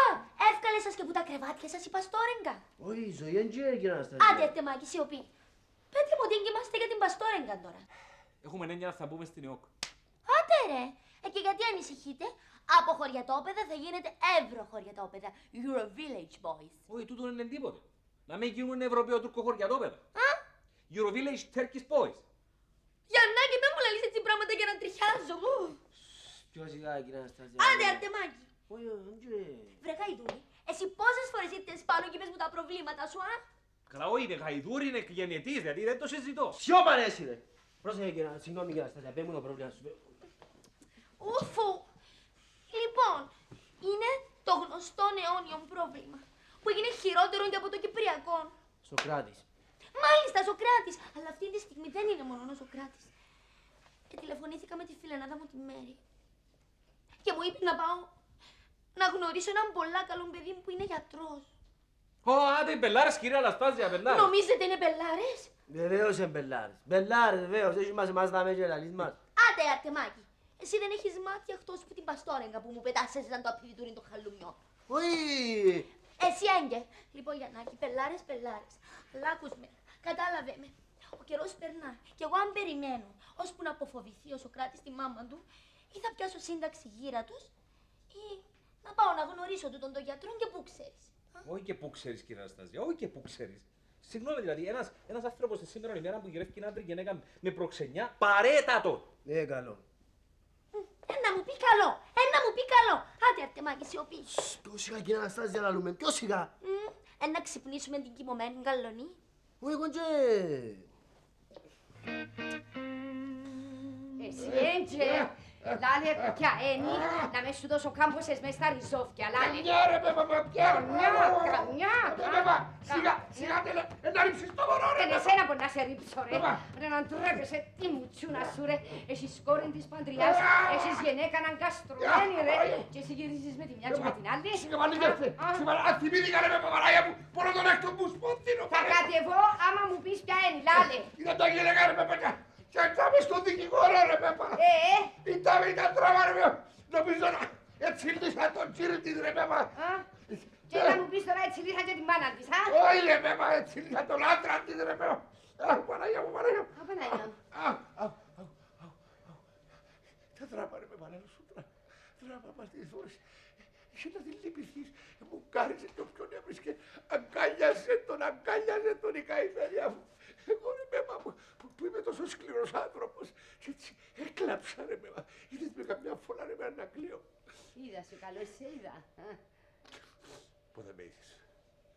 Α, εύκαλες σας και που τα κρεβάτια σας η Παστόρεγκα. Όχι, η ζωή δεν ξέρει, κυρία Αναστασία. Άντε, αρτεμάκι, σιωπή. Πέτει μου τι κοιμάστε για την Παστόρεγκα τώρα. Έχουμε έννοια να θα μπούμε στην ΕΟΚ. Άντε ρε. Ε, και γιατί ανησυχείτε; Από χωριατόπεδα θα γίνετε ευρωχωριατόπεδα. Euro Village Boys. Όχι, τούτο είναι τίποτε. Να μην γίνουν Ευρωπαίο τουρκο χωριατόπεδα. Α, Eurovillage Turkish Boys. Γιαννάκη, μην μου λαλείς έτσι πράγματα για να τριχιάζω. Ου. Πιο σιγά, κυρία Αναστασία. Άντε, αρτεμάκι. Όχι, δεν ξέρει. Βρε Γαϊδούρη, εσύ πόσες φορές ήρθες πάνω και είπες μου τα προβλήματα σου, α; Καλά, όχι, είναι γαϊδούρι, είναι γενετής, δηλαδή δεν το συζητώ. Σιώπα ρε εσύ ρε. Πρόσεχε κυρία, συγγνώμη κυρία Αναστασία, πέ μου το πρόβλημα σου. Ούφου. Λοιπόν, είναι το γνωστό αιώνιο πρόβλημα που έγινε χειρότερο και από το Κυπριακό. Σοκράτης. Μάλιστα, Σοκράτης. Αλλά αυτή τη στιγμή δεν είναι μόνο ο Σοκράτης. Και τηλεφωνήθηκα με τη φιλενάδα μου τη Μέρη. Και μου είπε να πάω να γνωρίσω έναν πολλά καλό παιδί που είναι γιατρός. Ω, άντε, μπελάρες, κυρία Αναστάζια, μπελάρες. Νομίζετε είναι μπελάρες; Βεβαίως είναι μπελάρες. Μπελάρες βεβαίως, έτσι μας εμάς τα μέτια λαλείς μας. Άντε, αρτεμάκι. Εσύ δεν έχεις μάτια εκτός που την παστόρεγγα που μου πετάσες ήταν το απειδητούρι το χαλουμιό. Όχι. Εσύ έγκαι. Λοιπόν, Γιαννάκη, πελάρες, πελάρες. Αλλά άκους με, κατάλαβε με. Ο καιρός περνά και εγώ αν περιμένω ώσπου να αποφοβηθεί ο Σοκράτης τη μάμα του ή θα πιάσω σύνταξη γύρα τους ή να πάω να γνωρίσω του τον το γιατρό και πού ξέρεις. Όχι και πού ξέρεις, κυρία Αναστάζια, όχι και πού ξέρεις. Συγγνώμη, δηλαδή, ένας, ένας άνθρωπος τη σήμερα ημέρα που γυρεύει άντρη γυναίκα με προξενιά, παρέτατο. Ε, καλό. Ένα μου πει καλό, ένα μου πει καλό. Άντε, αρτεμάκι, σιωπή. Πιο σιγά κυρία Αναστάζια λαλούμε, πιο σιγά. Μμ, Ένα ξυπνήσουμε την κοιμωμένη καλονή. Όχι, κοντζέ. Εσύ έντζε, λάλε πια ένι, να μες σου δώσω κάμποσες μες στα ριζόφια, λάλε. Καμιά ρε πέπα, μα πια. Καμιά, καμιά. Πέπα, σιγά, σιγά, τέλε, ε, να ρίξεις το μωρό ρε. Δεν εσένα που να σε ρίψω ρε. Παπα. Ρε να ντρέπεσαι, τι μουτσούνα σου ρε. Έχεις κόρη της παντριάς, έχεις γενέκα να γκαστρωμένη ρε. Και εσύ γυρίζεις με τη μια και με την άλλη. Σιγά, μαλλίγαστε. Σιγά, αν θυμήθηκα ρε πέπα, Παναγία μου, μόνο τον έκτο μου σποντίνο. Θα κατεβώ άμα μου πεις ποια είναι, λάλε. Είδα τα γυναίκα ρε πέπα, και τσάμε στον δικηγόρο ρε πέπα. Ε, ε. Ήταν, ήταν τράβα ρε πέπα. Νομίζω να, έτσι λύσα τον τσίρι της ρε πέπα. Α, Και να μου πεις τώρα έτσι λύσα και την μάνα της, α. Όχι ρε πέπα, έτσι λύσα τον άντρα της ρε πέπα. Αχ, Παναγία μου, Παναγία μου. Α, Παναγία μου. Αχ, αχ, αχ, αχ, αχ. Τα δράμα ρε πέπα, να σου τρα- δράμα μας τις φορές. Είχε να τη λυπηθείς, μου κάρισε και όποιον έβρισκε, αγκάλιασε τον, αγκάλιασε τον η καημενιά μου. Εγώ ρε πέπα μου, που, που είμαι τόσο σκληρός άνθρωπος, και έτσι έκλαψα ρε πέπα. Είδες με καμιά φορά ρε με ένα κλείο. Είδα σε καλό, σε είδα. Α. Πότε με είδες;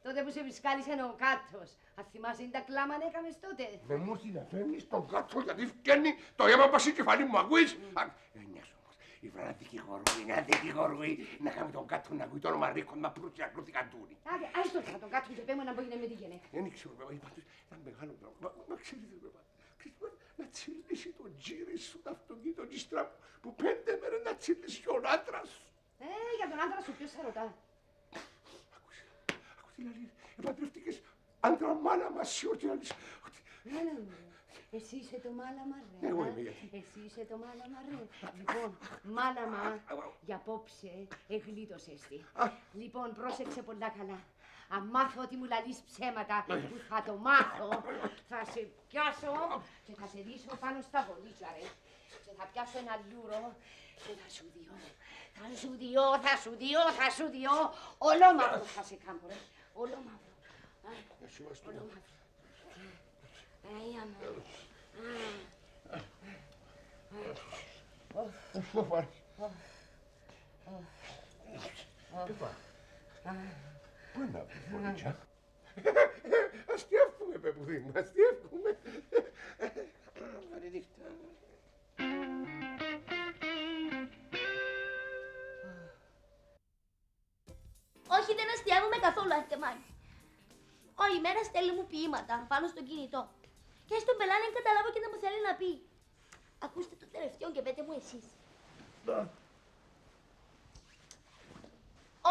Τότε που σε βρισκάλισε ο κάτος. Αν θυμάσαι είναι τα κλάμα να έκαμες τότε. Με μου την αφήνεις τον κάτσο γιατί φκένει το αίμα πας στην κεφαλή μου, ακούεις; Α, Δεν νοιάζω όμως. Η βραδά δικηγορούι, να δικηγορούι, να κάνει τον κάτω να ακούει το όνομα Ρίκον, μα προύτσι να κρούθει καντούνι. Άντε, άιστο τώρα τον κάτω και πέμε να μπορεί να με τη γενέκα. Δεν ξέρω, βέβαια, πάντως ήταν μεγάλο πράγμα. Μα, μα ξέρεις, βέβαια, ξέρεις, μα, να τσιλήσει το τζίρι σου, το αυτοκίνητο τζιστρά μου, που πέντε μέρες να τσιλήσει ο άντρας σου. Ε, για τον άντρα σου ποιος σε ρωτά; Άκουσε, άκου τι λέει, επαντρευτικές άντρα μάνα μας σε ό,τι να λες, ότι Έλα μου. Εσύ είσαι το μάλαμα ρε. Εγώ α. είμαι, γιατί. Εσύ είσαι το μάλαμα ρε. Λοιπόν, μάλαμα, για απόψε εγλίτωσες τη. Λοιπόν, πρόσεξε πολλά καλά. Αν μάθω ότι μου λαλείς ψέματα που θα το μάθω, θα σε πιάσω και θα σε δείσω πάνω στα βολίτσα ρε. Και θα πιάσω ένα λούρο και θα σου διώ. Θα σου διώ, θα σου διώ, θα σου διώ. Ολόμαυρο θα σε κάνω ρε. Ολόμαυρο. Α, εσύ μας το Ολόμαυρο. Ay, amor. Ω, πάρε. Τι πάει. Πού είναι αυτή η φωνίτσα. Αστιεύκουμε, πεπουδί μου, αστιεύκουμε. Καλή νύχτα. Όχι, δεν αστιάζομαι καθόλου, αρτεμάκι. Όλη μέρα στέλνει μου ποίηματα πάνω στο κινητό. Και στον πελάνε δεν καταλάβω και δεν μου θέλει να πει. Ακούστε το τελευταίο και πέτε μου εσείς.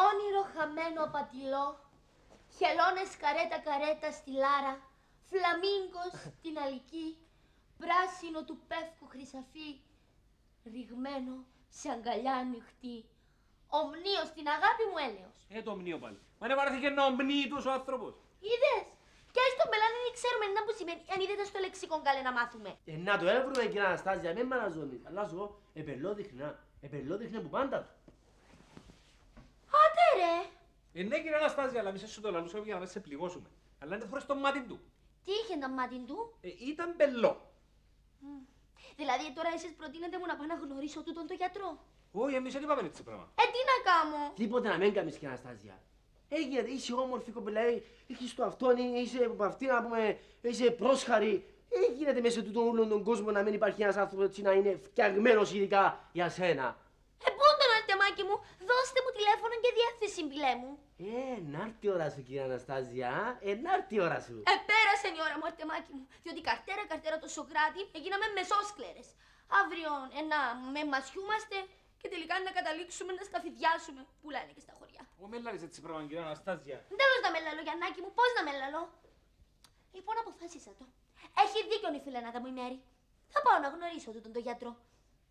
Όνειρο χαμένο απατηλό, Χελώνες καρέτα καρέτα στη Λάρα, φλαμίγκος στην Αλική, πράσινο του πεύκου χρυσαφί, ρηγμένο σε αγκαλιά ανοιχτή, ομνίος στην αγάπη μου έλεος. Ε, το ομνίο πάλι. Μα είναι βαρέθηκε να ομνεί τους ο άνθρωπος. Είδες, και στο μπελάνι δεν ξέρουμε να που σημαίνει, αν είδατε στο λεξικόν καλέ να μάθουμε. Ε, να το έβρουμε κύριε Αναστάζια, μην μαραζώνεις. Αλλά σου πω, επελόδειχνα, επελόδειχνα που πάντα του. Άντε ρε, Ε, ναι, κύριε Αναστάζια, αλλά μη σε σου το λαλούσαμε για να μην σε πληγώσουμε. Αλλά είναι χωρίς το μάτι του. τι είχε να μάτι του; Ε, ήταν μπελό. Δηλαδή τώρα εσείς προτείνετε μου να πάω να γνωρίσω τούτον το γιατρό; Όχι, εμείς δεν είπαμε έτσι πράγμα. Ε, τι να κάνω; Τίποτε να μην κάνεις κύριε Αναστάζια. Έγινε, είσαι όμορφη κοπελά, ε, έχεις το αυτόν, ε, είσαι από αυτή να πούμε, είσαι πρόσχαρη. Ε, γίνεται μέσα σε τούτον όλον τον κόσμο να μην υπάρχει ένας άνθρωπος έτσι να είναι φτιαγμένος ειδικά για σένα. Ε, πού τον αρτεμάκι μου, δώστε μου τηλέφωνο και διεύθυνση μπιλέ μου. Ε, να έρθει η ώρα σου κύριε Αναστάζια, ε, να έρθει η ώρα σου. Ε, πέρασε η ώρα μου, αρτεμάκι μου. Διότι καρτέρα καρτέρα το Σοκράτη έγιναμε μεσόσκλερες. Αύριο ε, να με μασιούμαστε και τελικά να καταλήξουμε να σταφιδιάσουμε που λένε και στα χωριά. Εγώ με λάρεις έτσι πράγμα, κύριε Αναστάζια. Τέλο να με λαλώ, Γιαννάκη μου, πώς να με λαλώ. Λοιπόν, αποφάσισα το. Έχει δίκιο η φιλενάδα μου η Μέρη. Θα πάω να γνωρίσω τούτον τον γιατρό.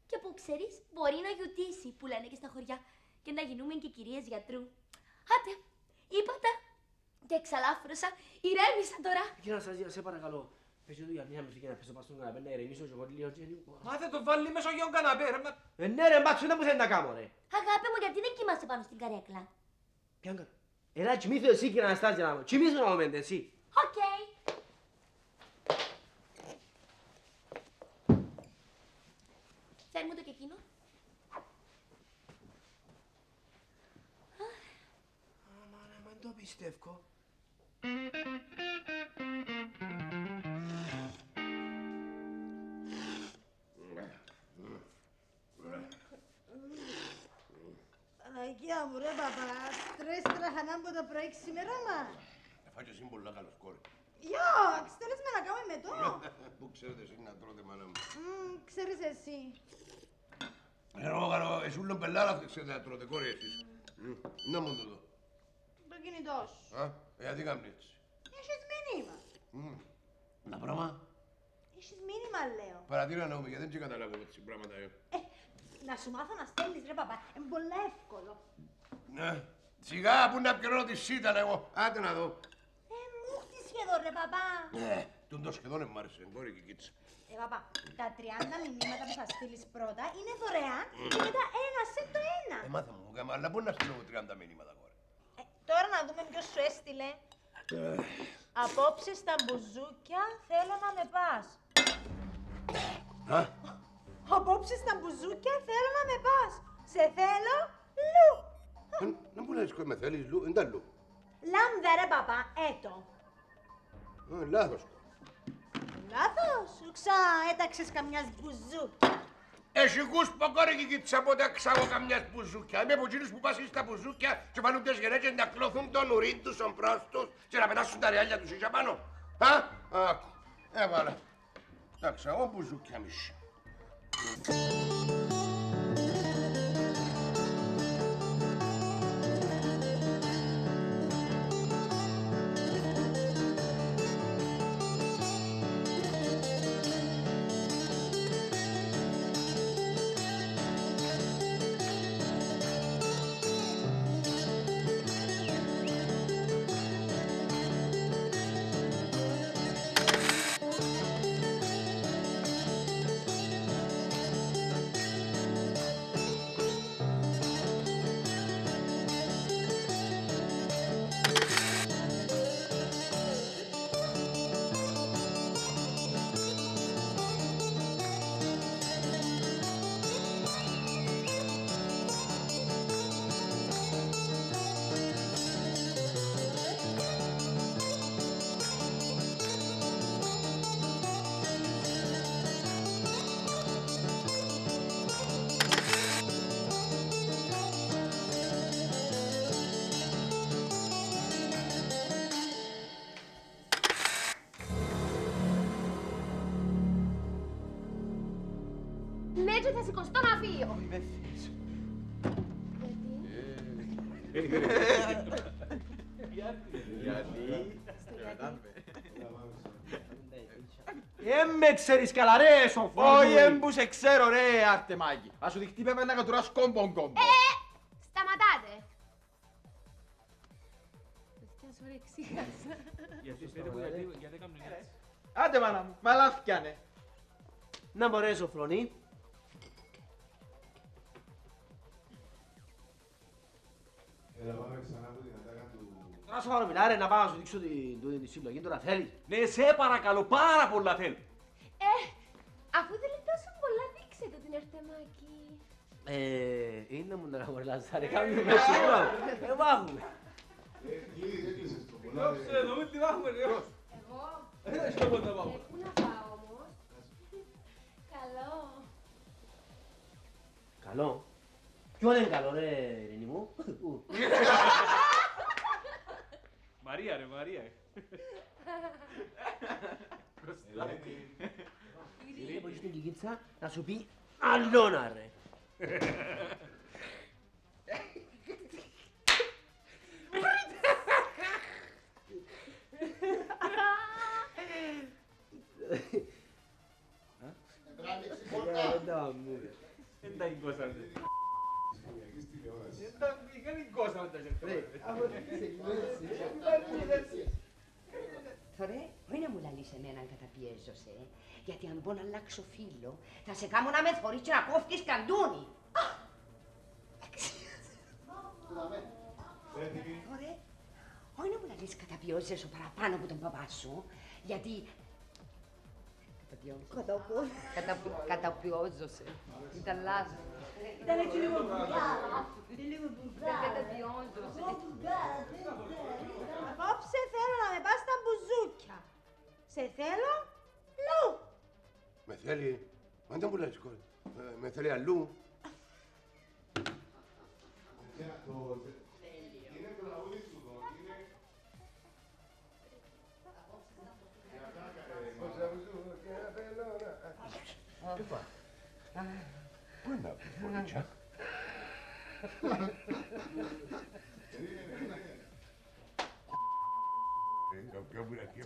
Και που ξέρεις, μπορεί να γιουτήσει που λένε και στα χωριά και να γίνουμε και κυρίες γιατρού. Άντε, είπα τα και εξαλάφρωσα. Ηρέμησα τώρα. Κύριε Αναστάζια, σε παρακαλώ. Πες του για μια μουσική να πέσω πάνω στον καναπέ, να ηρεμήσω και εγώ λίγο και λίγο. Μα δεν το βάλει μέσα γιον καναπέ, ρε. μα- Ε, ναι ρε, μπάτσο, δεν μου θέλει να κάνω ρε. Αγάπη μου, γιατί δεν κοιμάσαι πάνω στην καρέκλα; Ποιαν κάνω. Έλα, κοιμήθω εσύ κύριε Αναστάζια να μου. Κοιμήθω να μου μέντε εσύ. Οκ. Φέρ μου το και από το πρωί ξημέρωμα. Εφάγε εσύ πολλά καλός κόρη. Γιώξ, θέλεις με να κάνουμε με το. Πού ξέρετε εσύ να τρώτε μάνα μου. Μμμ, Ξέρεις εσύ. Εγώ κάνω, εσύ ούλον πελάρα θα ξέρετε να τρώτε κόρη εσείς. Μμ, Να μου το δω. Το κινητός σου. Α, ε, γιατί κάνεις έτσι. Έχεις μήνυμα. Μμ, Να πράγμα. Έχεις μήνυμα λέω. Παρατήρα να πούμε, γιατί δεν καταλάβω έτσι πράγματα. ε. Να σου μάθω να στέλνεις ρε παπά, είναι πολύ εύκολο. Ναι. Σιγά που να πιερώνω τη σίτα εγώ. Άντε να δω. Ε, μου έχεις σχεδόν ρε παπά. Ναι, τον το σχεδόν μ' άρεσε, κόρη και κίτσα. Ε, παπά, τα 30 μηνύματα που θα στείλεις πρώτα είναι δωρεάν και μετά ένα σε το ένα. Ε, μάθε μου, γάμα, αλλά πού να στείλω εγώ 30 μήνυματα, κόρη. Ε, τώρα να δούμε ποιος σου έστειλε. Απόψε στα μπουζούκια θέλω να με πας. Α, Απόψε στα μπουζούκια θέλω να με πας. Σε θέλω, λου. Ε, να μου λες, με θέλεις, Λου, εντά Λου. Λάμδα ρε παπά, έτο. Ε, Λάθος. Λάθος, ξα έταξες καμιάς μπουζούκια. Εσύ ακούς πω κόρη και κίτσα πότε ξάγω καμιάς μπουζούκια. Είμαι από εκείνους που πάσουν στα μπουζούκια και βάλουν τις γυναίκες να κλωθούν τον ουρήν τους, τον προς τους και να πετάσουν τα ρεάλια τους ίσια πάνω. Α, άκου. Έβαλα. Εντάξει, εγώ μπουζούκια μισή. Σηκωστώ να φύγω. Γιατί; Ε, με ξέρεις καλά ρε, σοφρόνη. Όχι, έμπου σε ξέρω ρε, Αρτεμάκη. Ας σου δειχτεί πέπε να κατουράς κόμπον κόμπο. Σταματάτε. Παιδιά, sorry, εξήγασα. Γιατί πείτε μου, γιατί γιατί έκαμε έτσι. Άντε μάνα μου, μαλάθηκανε. Να μπορέσει σοφρόνη. Να σου πάρω μιλά ρε, να πάω να σου δείξω την- την την συλλογή, τώρα θέλεις. Ναι, σε παρακαλώ, πάρα πολλά θέλω. Ε, αφού θέλει τόσο πολλά, δείξτε το την Αρτεμάκη. Ε, είναι μου να κάνω λαζάρε, κάνουμε με σίγουρα. Ε, βάχουμε. Δώσε το, ούτε βάχουμε ρε. Εγώ. Ε, στο πότε πάω. Ε, πού να πάω όμως; Καλό. Καλό. Ποιο είναι καλό ρε, Ειρήνη μου. Πού. Μαρία ρε, Μαρία. Ειρήνη, μπορείς την κικίτσα να σου πει αλλόνα ρε. Δεν τα εγκώσαμε. Δεν τα δεν εγκώσαμε τα Θωρέ, όχι να μου λαλείς εμένα αν καταπιέζωσαι, γιατί αν μπορώ να αλλάξω φίλο, θα σε κάνω να με θωρείς και να κόφτεις καντούνι. Θωρέ, όχι να μου λαλείς καταπιέζεσαι παραπάνω από τον παπά σου, γιατί... Καταπιέζω. Καταπι- Καταπιέζωσαι. Ήταν λάθος. Ήταν έτσι λίγο μπουγκάλα. Λίγο μπουγκάλα. Καταπιέζωσαι. Απόψε θέλω να με πας στα μπουζούκια. Σε θέλω, λου. Με θέλει. Μα δεν μου λες κόρη. Ε,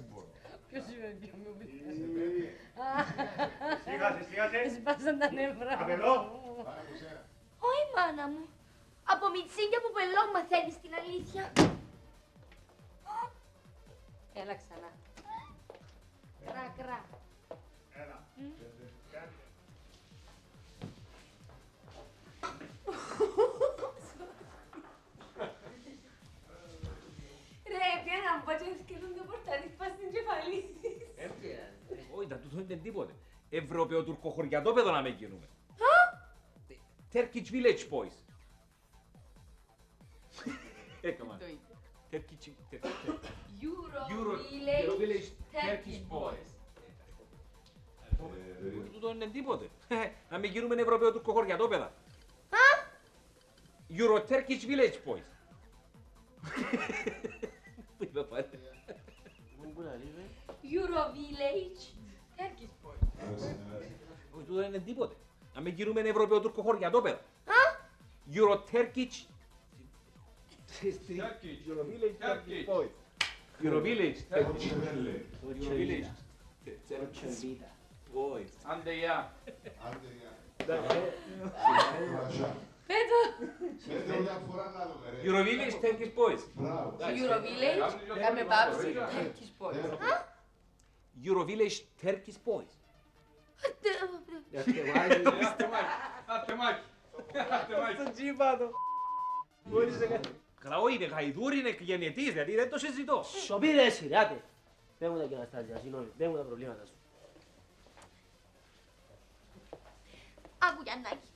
μπορώ. Ποιος είναι ο πιο μου Σιγάσε, σιγάσε. Σπάσαν τα νεύρα. Καπελό. Όχι, μάνα μου. Από μιτσίνια που πελό μαθαίνεις την αλήθεια. Έλα ξανά. Κρά, κρά. Όχι, τα τούτο είναι τίποτε. Ευρωπαίο τουρκοχωριατόπεδο να με γίνουμε. Turkish Village Boys. Έκαμα. Turkish Euro Euro Village Turkish Boys. Τούτο είναι τίποτε. Να με γίνουμε Ευρωπαίο τουρκοχωριατόπεδα. Euro Turkish Village Boys. Πού είπα πάλι. Euro Village Turkish Boy. Όχι, τούτο είναι τίποτε. Να με γίνουμε Ευρωπαίο τουρκοχωριατόπεδα. Euro Turkish Eurovillage Turkish Boys. Eurovillage Eurovillage Boys. Άντε γεια. Πέτω. Eurovillage Turkish Boys. Euro Village, κάμε πάψη, Turkish Boy. Eurovillage Turkish Boys. Αρτεμάκη. Στον τσίπατο. Καλά, όχι, είναι γαϊδούρι, είναι γενετής, δηλαδή δεν το συζητώ. Σοπή ρε εσύ ρε, άτε. Πες μου τα και Αναστάσια, συγγνώμη, πες μου τα προβλήματα σου. Άκου Γιαννάκη.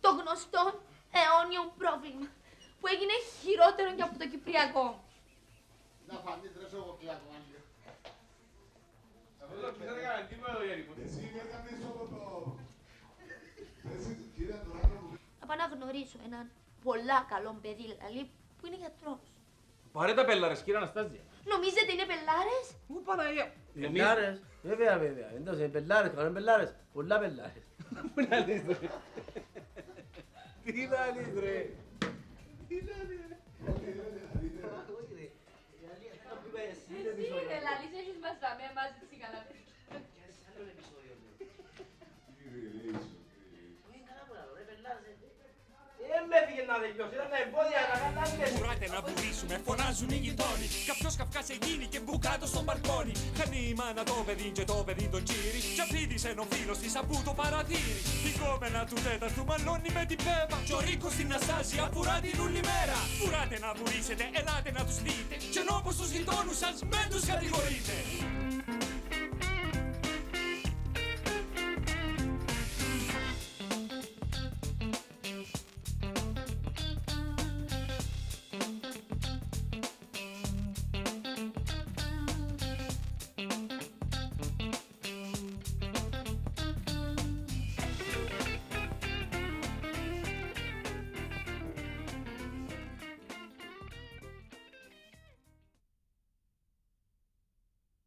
Το γνωστό αιώνιο πρόβλημα που έγινε χειρότερο και από το Κυπριακό. Να φανείς ρε σόγο κλάκο, Άγγελ. Αυτό το δεν έκανε τίποτα το Γέρικο. Να πάω να γνωρίσω έναν πολλά καλό παιδί, δηλαδή, που είναι γιατρός. Πάρε τα πέλαρες, κύριε Αναστάζια. Νομίζετε είναι πελάρες; Μου Παναγία. Πελάρες, βέβαια βέβαια, εντός είναι πελάρες, κανένα πελάρες, πολλά πελάρες. Πού να λες ρε. Τι να λες ρε. Τι να λες ρε. Να τελειώσει, ήταν εμπόδια να κατάλαβες. Κουράτε να βουρήσουμε, φωνάζουν οι γειτόνι. Κάποιος καυκάς γίνει και μπουκάτο στο μπαλκόνι. Χάνει η μάνα το παιδί και το παιδί τον τσίρι. Κι αφήδισε ο φίλος της από το παραθύρι. Η κόμενα του τέταρτου μαλώνει με την πέπα. Κι ο Ρίκος στην Αστάζια φουρά την όλη μέρα. Φουράτε να βουρήσετε, ελάτε να τους δείτε. Και ενώ πως τους γειτόνους σας με τους κατηγορείτε.